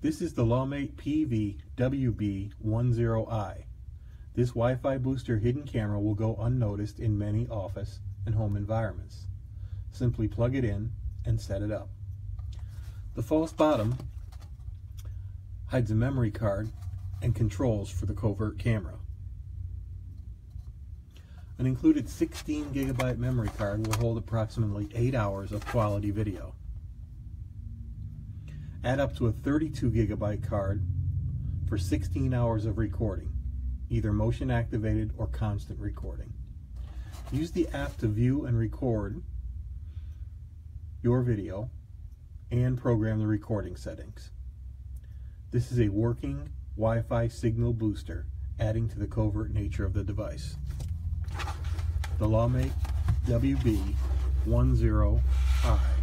This is the Lawmate PV-WB10i. This Wi-Fi booster hidden camera will go unnoticed in many office and home environments. Simply plug it in and set it up. The false bottom hides a memory card and controls for the covert camera. An included 16 gigabyte memory card will hold approximately 8 hours of quality video. Add up to a 32 gigabyte card for 16 hours of recording, either motion activated or constant recording. Use the app to view and record your video and program the recording settings. This is a working Wi-Fi signal booster, adding to the covert nature of the device. The Lawmate WB10i